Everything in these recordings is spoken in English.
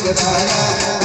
Hare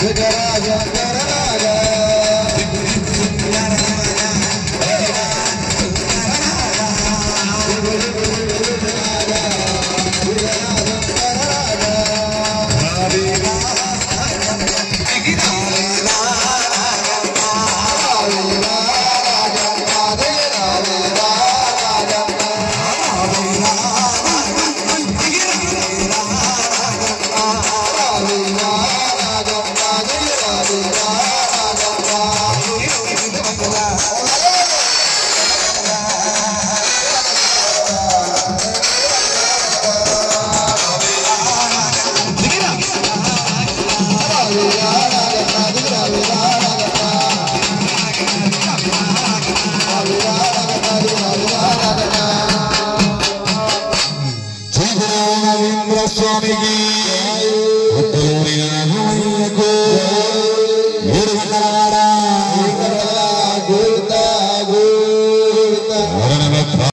Jagaraja.